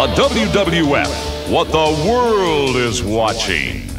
The WWF, what the world is watching.